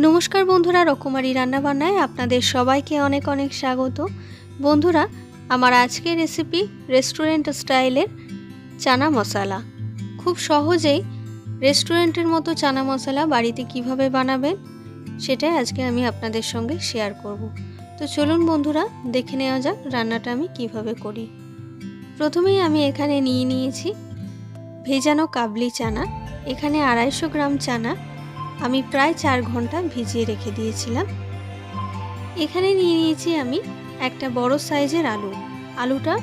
নমস্কার বন্ধুরা, রকমারি রান্নাবান্নায় আপনাদের সবাইকে অনেক অনেক স্বাগত। বন্ধুরা, আমার আজকের রেসিপি রেস্টুরেন্ট স্টাইলের চানা মশলা। খুব সহজেই রেস্টুরেন্টের মতো চানা মশলা বাড়িতে কীভাবে বানাবেন, সেটাই আজকে আমি আপনাদের সঙ্গে শেয়ার করব। তো চলুন বন্ধুরা, দেখে নেওয়া যাক রান্নাটা আমি কীভাবে করি। প্রথমেই আমি এখানে নিয়ে নিয়েছি ভেজানো কাবলি চানা, এখানে আড়াইশো গ্রাম চানা আমি প্রায় চার ঘণ্টা ভিজিয়ে রেখে দিয়েছিলাম। এখানে নিয়ে নিয়েছি আমি একটা বড় সাইজের আলু। আলুটা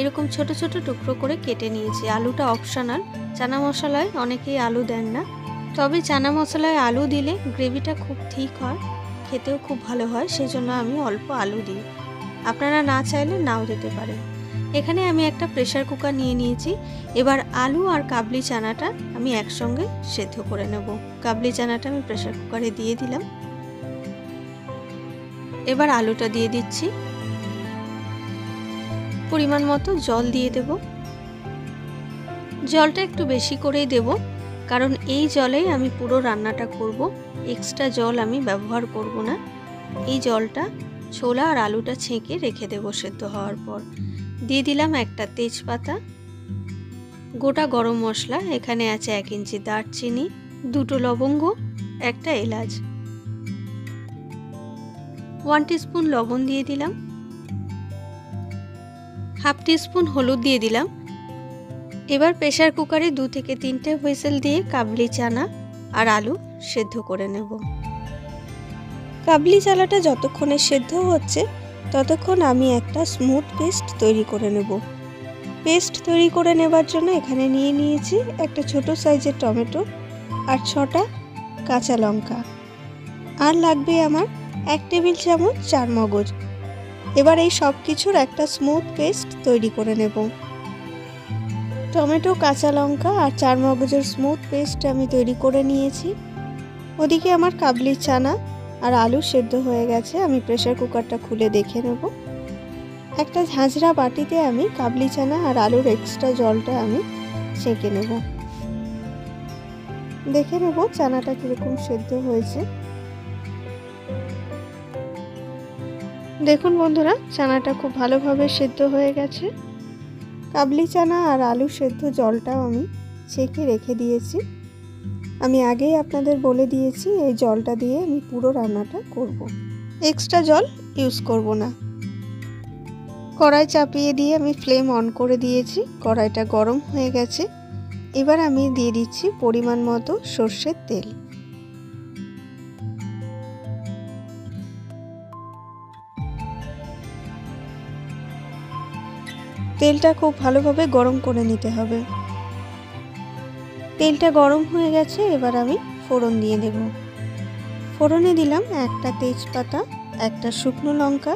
এরকম ছোট ছোট টুকরো করে কেটে নিয়েছি। আলুটা অপশনাল, চানা মশলায় অনেকেই আলু দেন না। তবে চানা মশলায় আলু দিলে গ্রেভিটা খুব ঠিক হয়, খেতেও খুব ভালো হয়, সেজন্য আমি অল্প আলু দিই। আপনারা না চাইলে নাও দিতে পারেন। এখানে আমি একটা প্রেশার কুকার নিয়ে নিয়েছি। এবার আলু আর কাবলি চানাটা আমি একসঙ্গে সেদ্ধ করে নেব। কাবলি চানাটা আমি প্রেশার কুকারে দিয়ে দিলাম। এবার আলুটা দিয়ে দিচ্ছি। পরিমাণ মতো জল দিয়ে দেব। জলটা একটু বেশি করেই দেব, কারণ এই জলেই আমি পুরো রান্নাটা করব। এক্সট্রা জল আমি ব্যবহার করব না। এই জলটা ছোলা আর আলুটা ছেঁকে রেখে দেব সেদ্ধ হওয়ার পর। দিয়ে দিলাম একটা তেজপাতা, গোটা গরম মশলা, এখানে আছে এক ইঞ্চি দারচিনি, দুটো লবঙ্গ, একটা এলাচ। ওয়ান স্পুন লবণ দিয়ে দিলাম। হাফ স্পুন হলুদ দিয়ে দিলাম। এবার প্রেশার কুকারে দু থেকে তিনটে হুইসেল দিয়ে কাবলি চানা আর আলু সেদ্ধ করে নেব। কাবলি চালাটা যতক্ষণে সেদ্ধ হচ্ছে ততক্ষণ আমি একটা স্মুথ পেস্ট তৈরি করে নেব। পেস্ট তৈরি করে নেবার জন্য এখানে নিয়ে নিয়েছি একটা ছোট সাইজের টমেটো আর ছটা কাঁচা লঙ্কা। আর লাগবে আমার এক টেবিল চামচ চার মগজ এবার এই সব কিছুর একটা স্মুথ পেস্ট তৈরি করে নেব। টমেটো, কাঁচা লঙ্কা আর চার মগজের স্মুথ পেস্ট আমি তৈরি করে নিয়েছি। ওদিকে আমার কাবলি চানা আর আলু সেদ্ধ হয়ে গেছে, আমি প্রেশার কুকারটা খুলে দেখে নেব। একটা ঝাঁঝরা বাটিতে আমি কাবলি চানা আর আলুর এক্সট্রা জলটা আমি ছেঁকে নেব। দেখে নেব চানাটা কীরকম সেদ্ধ হয়েছে। দেখুন বন্ধুরা, চানাটা খুব ভালোভাবে সেদ্ধ হয়ে গেছে। কাবলি চানা আর আলু সেদ্ধ জলটাও আমি ছেঁকে রেখে দিয়েছি। আমি আগেই আপনাদের বলে দিয়েছি, এই জলটা দিয়ে আমি পুরো রান্নাটা করব। এক্সট্রা জল ইউজ করব না। কড়াই চাপিয়ে দিয়ে আমি ফ্লেম অন করে দিয়েছি, কড়াইটা গরম হয়ে গেছে। এবার আমি দিয়ে দিচ্ছি পরিমাণ মতো সর্ষের তেল। তেলটা খুব ভালোভাবে গরম করে নিতে হবে। তেলটা গরম হয়ে গেছে, এবার আমি ফোড়ন দিয়ে দেব। ফোড়নে দিলাম একটা তেজপাতা, একটা শুকনো লঙ্কা,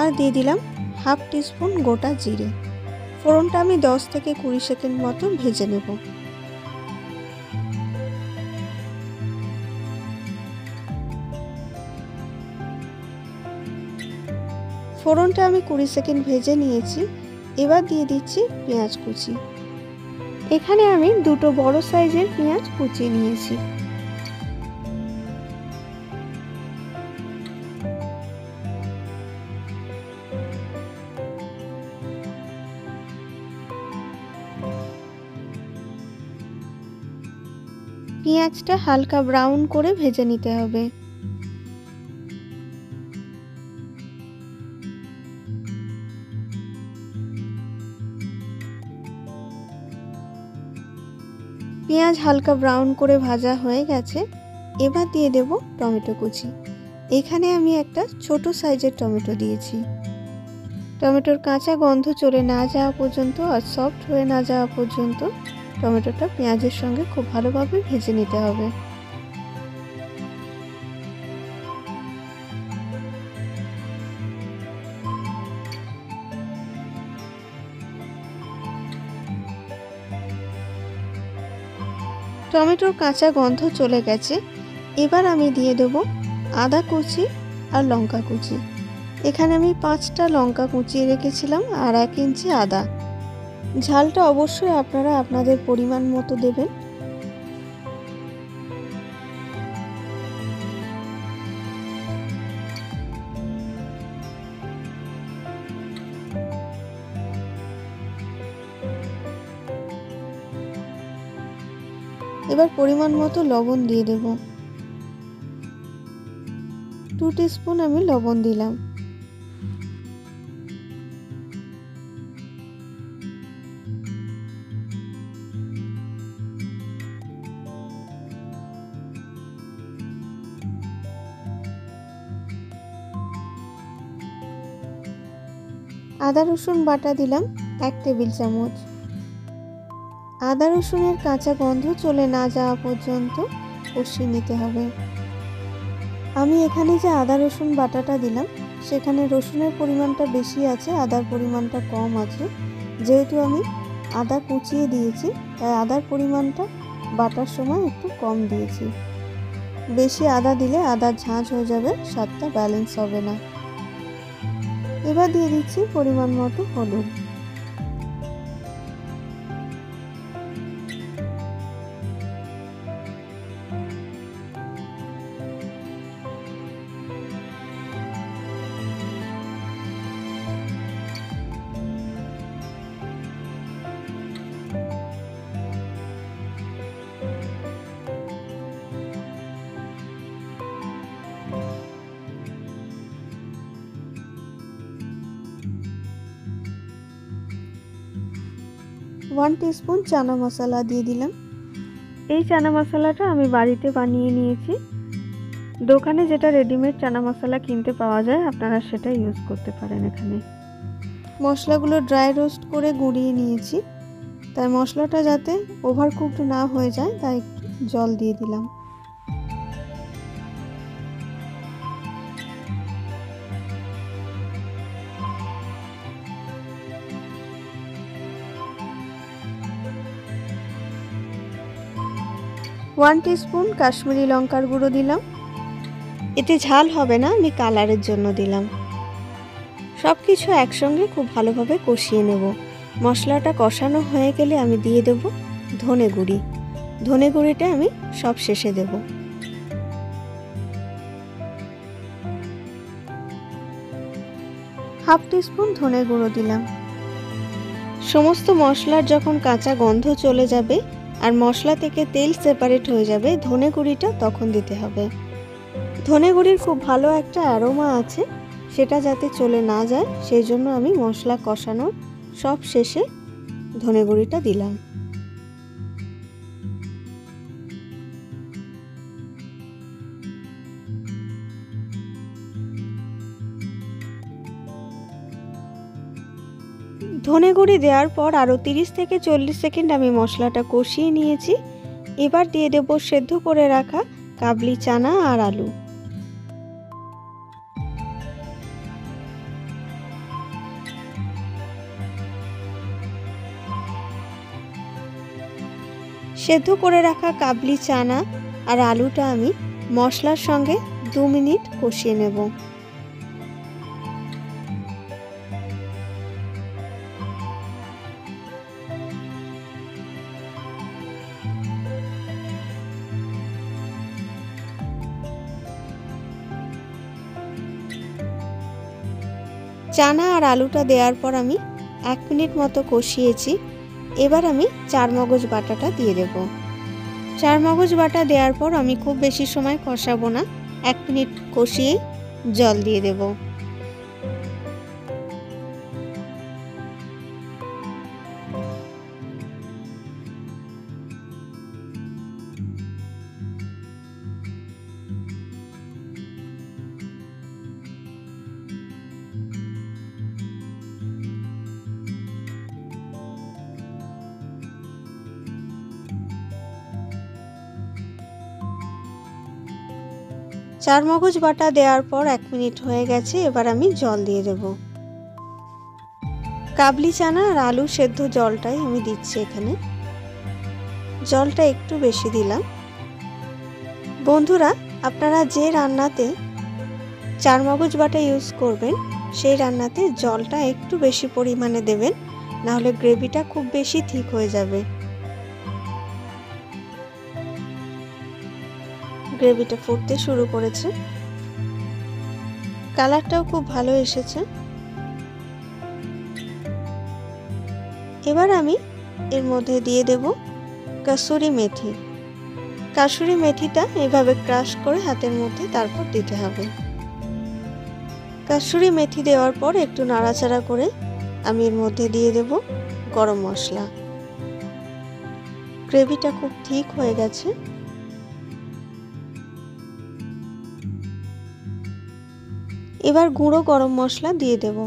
আর দিয়ে দিলাম হাফ টিস্পুন গোটা জিরে। ফোড়নটা আমি দশ থেকে কুড়ি সেকেন্ড মতো ভেজে নেব। ফোড়নটা আমি কুড়ি সেকেন্ড ভেজে নিয়েছি। এবার দিয়ে দিচ্ছি পেঁয়াজ কুচি। এখানে আমি দুটো বড় সাইজের পেঁয়াজ কুচিয়ে নিয়েছি। পেঁয়াজটা হালকা ব্রাউন করে ভেজে নিতে হবে। পেঁয়াজ হালকা ব্রাউন করে ভাজা হয়ে গেছে, এবার দিয়ে দেব টমেটো কুচি। এখানে আমি একটা ছোট সাইজের টমেটো দিয়েছি। টমেটোর কাঁচা গন্ধ চলে না যাওয়া পর্যন্ত আর সফট হয়ে না যাওয়া পর্যন্ত টমেটোটা পেঁয়াজের সঙ্গে খুব ভালোভাবে ভেজে নিতে হবে। টমেটোর কাঁচা গন্ধ চলে গেছে। এবার আমি দিয়ে দেব আদা কুচি আর লঙ্কা কুচি। এখানে আমি পাঁচটা লঙ্কা কুচিয়ে রেখেছিলাম আর এক ইঞ্চি আদা। ঝালটা অবশ্যই আপনারা আপনাদের পরিমাণ মতো দেবেন। এবার পরিমাণ মতো লবণ দিয়ে দেব। টু স্পুন আমি লবণ দিলাম। আদা রসুন বাটা দিলাম এক টেবিল চামচ। আদা রসুনের কাঁচা গন্ধ চলে না যাওয়া পর্যন্ত কষিয়ে নিতে হবে। আমি এখানে যে আদা রসুন বাটাটা দিলাম, সেখানে রসুনের পরিমাণটা বেশি আছে, আদার পরিমাণটা কম আছে। যেহেতু আমি আদা কুচিয়ে দিয়েছি, তাই আদার পরিমাণটা বাটার সময় একটু কম দিয়েছি। বেশি আদা দিলে আদার ঝাঁঝ হয়ে যাবে, স্বাদটা ব্যালেন্স হবে না। এবার দিয়ে দিচ্ছি পরিমাণ মতো হলুদ। ওয়ান টিস্পুন চানা মশলা দিয়ে দিলাম। এই চানা মশলাটা আমি বাড়িতে বানিয়ে নিয়েছি। দোকানে যেটা রেডিমেড চানা মশলা কিনতে পাওয়া যায় আপনারা সেটা ইউজ করতে পারেন এখানে। মশলাগুলো ড্রাই রোস্ট করে গুঁড়িয়ে নিয়েছি। তাই মশলাটা যাতে ওভারকুকড না হয়ে যায় তাই একটু জল দিয়ে দিলাম। ওয়ান স্পুন কাশ্মীরি লঙ্কার গুঁড়ো দিলাম। এতে ঝাল হবে না, আমি কালারের জন্য দিলাম। সব কিছু একসঙ্গে খুব ভালোভাবে কষিয়ে নেব। মশলাটা কষানো হয়ে গেলে আমি দিয়ে দেব ধনে গুঁড়ি। ধনে গুঁড়িটা আমি সব শেষে দেব। হাফ স্পুন ধনে গুঁড়ো দিলাম। সমস্ত মশলার যখন কাঁচা গন্ধ চলে যাবে আর মশলা থেকে তেল সেপারেট হয়ে যাবে, ধনে গুঁড়িটা তখন দিতে হবে। ধনে গুঁড়ির খুব ভালো একটা অ্যারোমা আছে, সেটা যাতে চলে না যায়, সেই জন্য আমি মশলা কষানোর সব শেষে ধনে গুঁড়িটা দিলাম। ধনে গুঁড়ি দেওয়ার পর আরও তিরিশ থেকে চল্লিশ সেকেন্ড আমি মশলাটা কষিয়ে নিয়েছি। এবার দিয়ে দেবো সেদ্ধ করে রাখা কাবলি চানা আর আলু। সেদ্ধ করে রাখা কাবলি চানা আর আলুটা আমি মশলার সঙ্গে দু মিনিট কষিয়ে নেব। চানা আর আলুটা দেওয়ার পর আমি এক মিনিট মতো কষিয়েছি। এবার আমি চার মগজ বাটাটা দিয়ে দেব। চার মগজ বাটা দেওয়ার পর আমি খুব বেশি সময় কষাবো না। এক মিনিট কষিয়ে জল দিয়ে দেবো। চার মগজ বাটা দেওয়ার পর এক মিনিট হয়ে গেছে, এবার আমি জল দিয়ে দেব। কাবলি চানা আর আলু সেদ্ধ জলটাই আমি দিচ্ছি এখানে। জলটা একটু বেশি দিলাম। বন্ধুরা, আপনারা যে রান্নাতে চার মগজ বাটা ইউজ করবেন, সেই রান্নাতে জলটা একটু বেশি পরিমাণে দেবেন, নাহলে গ্রেভিটা খুব বেশি ঠিক হয়ে যাবে। গ্রেভিটা ফুটতে শুরু করেছে। কালারটাও খুব ভালো এসেছে। এবার আমি এর মধ্যে দিয়ে দেব কাসুরি মেথি। কাসুরি মেথিটা এভাবে ক্রাশ করে হাতের মধ্যে তারপর দিতে হবে। কাসুরি মেথি দেওয়ার পর একটু নাড়াচাড়া করে আমি এর মধ্যে দিয়ে দেব গরম মশলা। গ্রেভিটা খুব ঠিক হয়ে গেছে। এবার গুঁড়ো গরম মশলা দিয়ে দেব।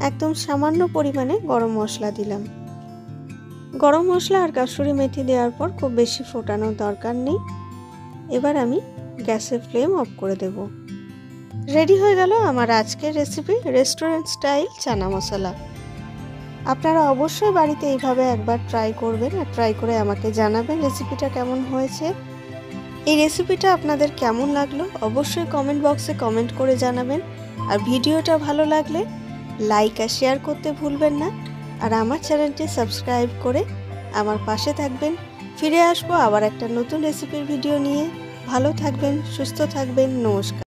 একদম সামান্য পরিমাণে গরম মশলা দিলাম। গরম মশলা আর কাসুরি মেথি দেওয়ার পর খুব বেশি ফোটানোর দরকার নেই। এবার আমি গ্যাসের ফ্লেম অফ করে দেব। রেডি হয়ে গেল আমার আজকের recipe restaurant style chana masala. আপনারা অবশ্যই বাড়িতে এইভাবে একবার ট্রাই করবেন আর ট্রাই করে আমাকে জানাবেন রেসিপিটা কেমন হয়েছে। এই রেসিপিটা আপনাদের কেমন লাগল অবশ্যই কমেন্ট বক্সে কমেন্ট করে জানাবেন। আর ভিডিওটা ভালো লাগলে লাইক আর শেয়ার করতে ভুলবেন না। আর আমার চ্যানেলটি সাবস্ক্রাইব করে আমার পাশে থাকবেন। ফিরে আসব আবার একটা নতুন রেসিপির ভিডিও নিয়ে। ভালো থাকবেন, সুস্থ থাকবেন, নমস্কার।